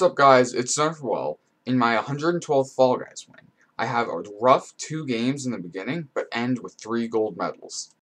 What's up guys, it's Well. In my 112th Fall Guys win, I have a rough two games in the beginning, but end with three gold medals.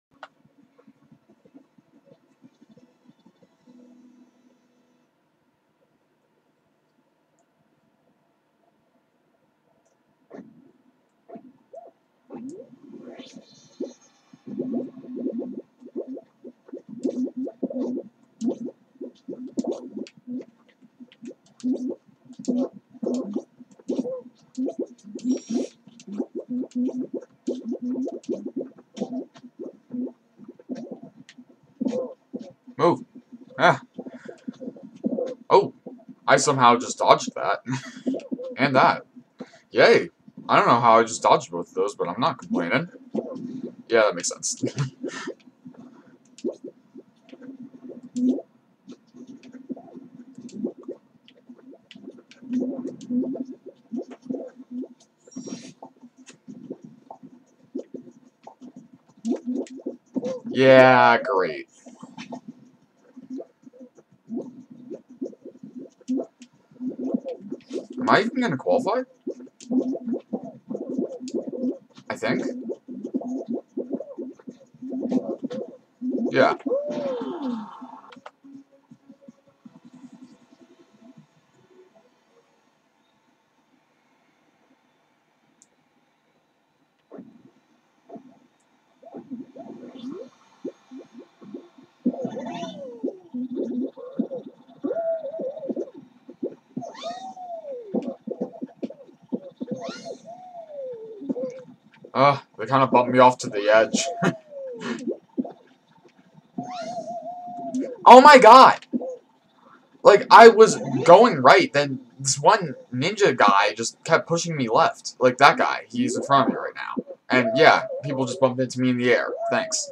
Move. Ah. Oh, I somehow just dodged that. and that. Yay. I don't know how I just dodged both of those, but I'm not complaining. Yeah, that makes sense. yeah, great. Am I even gonna qualify? I think. Yeah. Uh, they kind of bumped me off to the edge. oh my god! Like, I was going right, then this one ninja guy just kept pushing me left. Like, that guy. He's in front of me right now. And, yeah, people just bumped into me in the air. Thanks.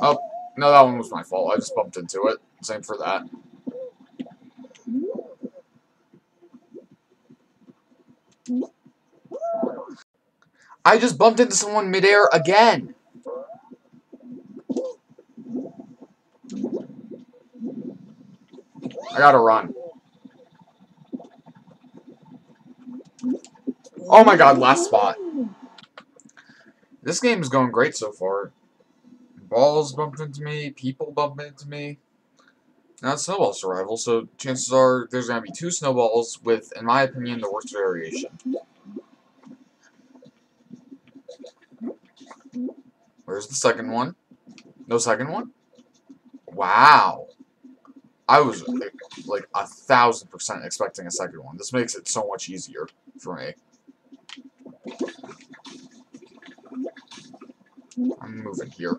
Oh, no, that one was my fault. I just bumped into it. Same for that. I just bumped into someone midair again. I gotta run. Oh my god, last spot. This game is going great so far. Balls bumped into me, people bumped into me. Now it's snowball survival, so chances are there's going to be two snowballs with, in my opinion, the worst variation. Where's the second one? No second one? Wow. I was like a thousand percent expecting a second one. This makes it so much easier for me. I'm moving here.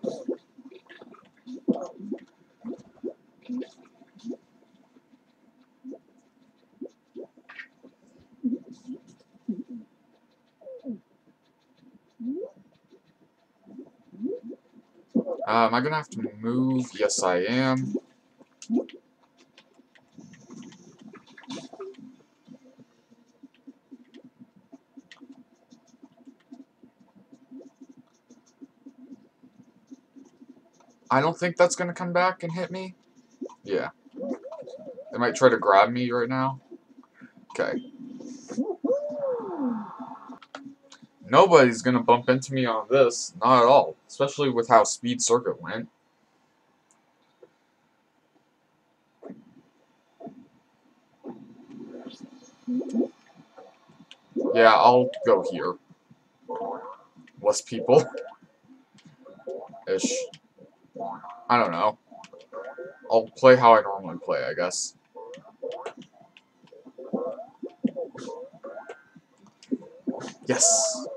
Uh, am I gonna have to move? Yes, I am. I don't think that's gonna come back and hit me. Yeah. They might try to grab me right now. Okay. Nobody's gonna bump into me on this. Not at all. Especially with how Speed Circuit went. Yeah, I'll go here. Less people. Ish. I don't know. I'll play how I normally play, I guess. Yes!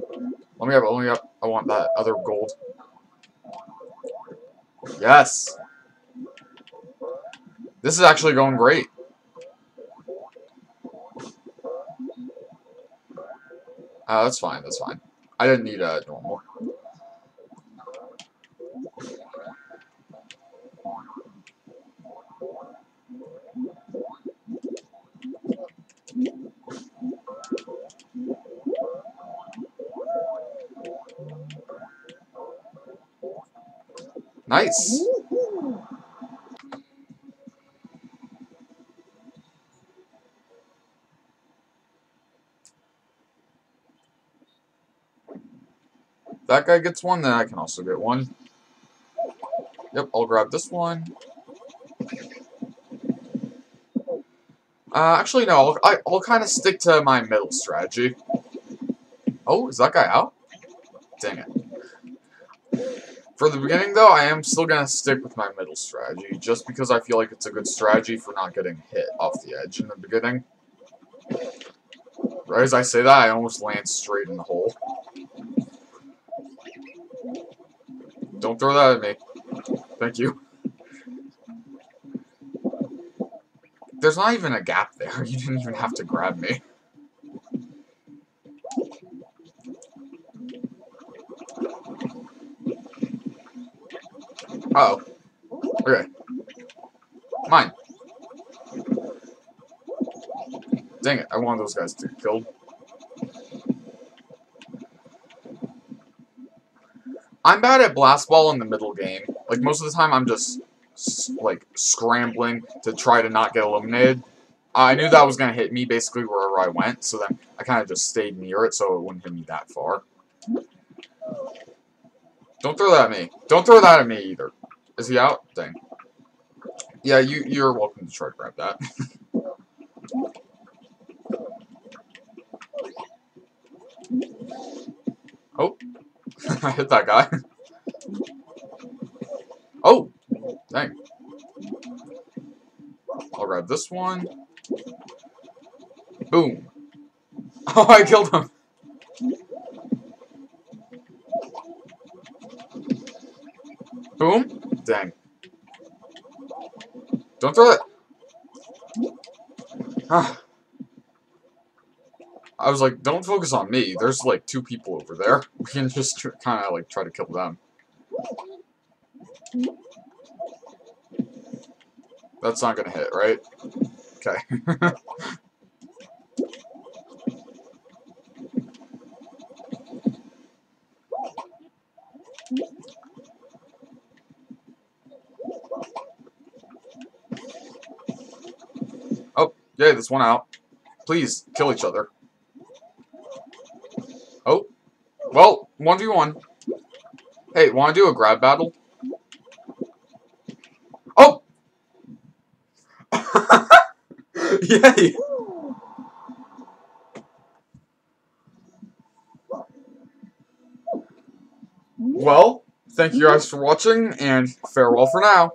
Let me let me up. I want that other gold. Yes! This is actually going great. Uh, that's fine, that's fine. I didn't need a normal. Nice. that guy gets one, then I can also get one. Yep, I'll grab this one. Uh, actually, no, I'll, I, will kind of stick to my middle strategy. Oh, is that guy out? Dang it. For the beginning, though, I am still going to stick with my middle strategy, just because I feel like it's a good strategy for not getting hit off the edge in the beginning. Right as I say that, I almost land straight in the hole. Don't throw that at me. Thank you. There's not even a gap there. You didn't even have to grab me. Oh. Okay. Mine. Dang it, I want those guys to get killed. I'm bad at blast ball in the middle game. Like, most of the time I'm just, like, scrambling to try to not get eliminated. I knew that was going to hit me basically wherever I went, so then I kind of just stayed near it so it wouldn't hit me that far. Don't throw that at me. Don't throw that at me either. Is he out? Dang. Yeah, you, you're welcome to try to grab that. oh. I hit that guy. oh! Dang. I'll grab this one. Boom. Oh, I killed him. Boom. Dang. Don't throw it. I was like, don't focus on me. There's like two people over there. We can just kind of like try to kill them. That's not gonna hit, right? Okay. oh, yay, this one out. Please, kill each other. Oh. Well, 1v1. Hey, want to do a grab battle? Oh! Yay! Well, thank you guys for watching, and farewell for now.